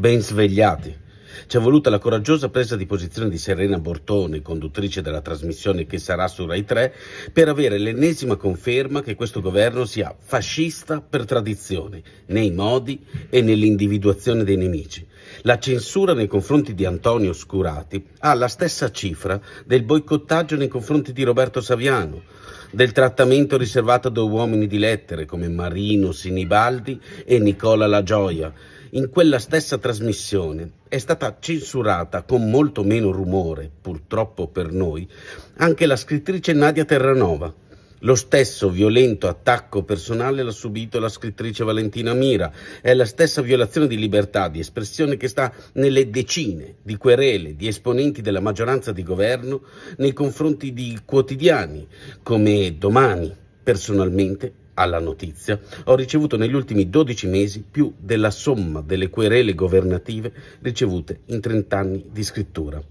ben svegliati. Ci è voluta la coraggiosa presa di posizione di Serena Bortone, conduttrice della trasmissione che sarà su Rai 3, per avere l'ennesima conferma che questo governo sia fascista per tradizione, nei modi e nell'individuazione dei nemici. La censura nei confronti di Antonio Scurati ha la stessa cifra del boicottaggio nei confronti di Roberto Saviano, del trattamento riservato a due uomini di lettere come Marino Sinibaldi e Nicola La Gioia. In quella stessa trasmissione è stata censurata con molto meno rumore, purtroppo per noi, anche la scrittrice Nadia Terranova. Lo stesso violento attacco personale l'ha subito la scrittrice Valentina Mira. È la stessa violazione di libertà di espressione che sta nelle decine di querele di esponenti della maggioranza di governo nei confronti di quotidiani come Domani. Personalmente, alla notizia, ho ricevuto negli ultimi 12 mesi più della somma delle querele governative ricevute in 30 anni di scrittura.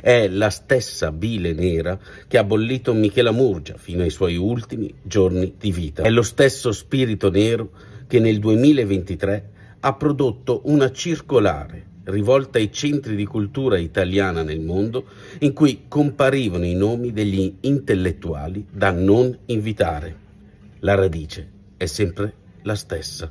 È la stessa bile nera che ha bollito Michela Murgia fino ai suoi ultimi giorni di vita. È lo stesso spirito nero che nel 2023 ha prodotto una circolare rivolta ai centri di cultura italiana nel mondo in cui comparivano i nomi degli intellettuali da non invitare. La radice è sempre la stessa.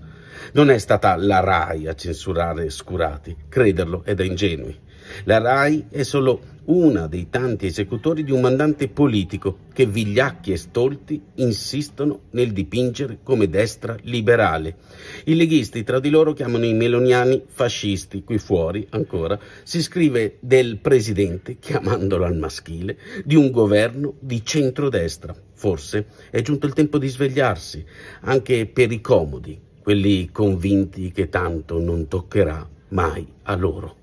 Non è stata la RAI a censurare Scurati, crederlo è da ingenui. La RAI è solo una dei tanti esecutori di un mandante politico che vigliacchi e stolti insistono nel dipingere come destra liberale. I leghisti tra di loro chiamano i meloniani fascisti, qui fuori ancora si scrive del presidente, chiamandolo al maschile, di un governo di centrodestra. Forse è giunto il tempo di svegliarsi, anche per i comodi, quelli convinti che tanto non toccherà mai a loro.